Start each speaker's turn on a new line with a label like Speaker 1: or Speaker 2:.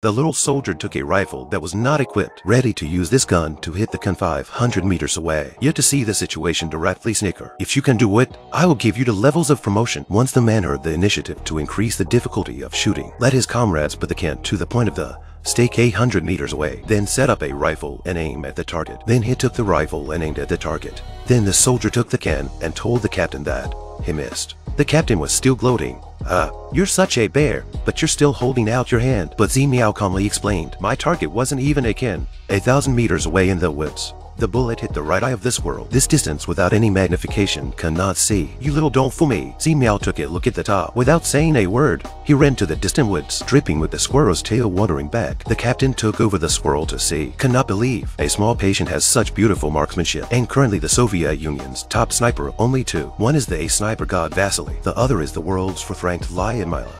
Speaker 1: The little soldier took a rifle that was not equipped, ready to use this gun to hit the Kun 500 meters away. Yet to see the situation directly snicker. If you can do it, I will give you the levels of promotion. Once the man heard the initiative to increase the difficulty of shooting, let his comrades put the can to the point of the stake 800 meters away, then set up a rifle and aim at the target. Then he took the rifle and aimed at the target. Then the soldier took the can and told the captain that he missed. The captain was still gloating. Uh, you're such a bear, but you're still holding out your hand. But Zi Miao calmly explained, my target wasn't even a kin, a thousand meters away in the woods. The bullet hit the right eye of this world. This distance without any magnification cannot see. You little don't fool me. Zi Miao took a look at the top. Without saying a word, he ran to the distant woods, dripping with the squirrel's tail wandering back. The captain took over the squirrel to see. Cannot believe a small patient has such beautiful marksmanship. And currently the Soviet Union's top sniper only two. One is the A sniper god Vasily. The other is the world's fourth ranked Lyudmila.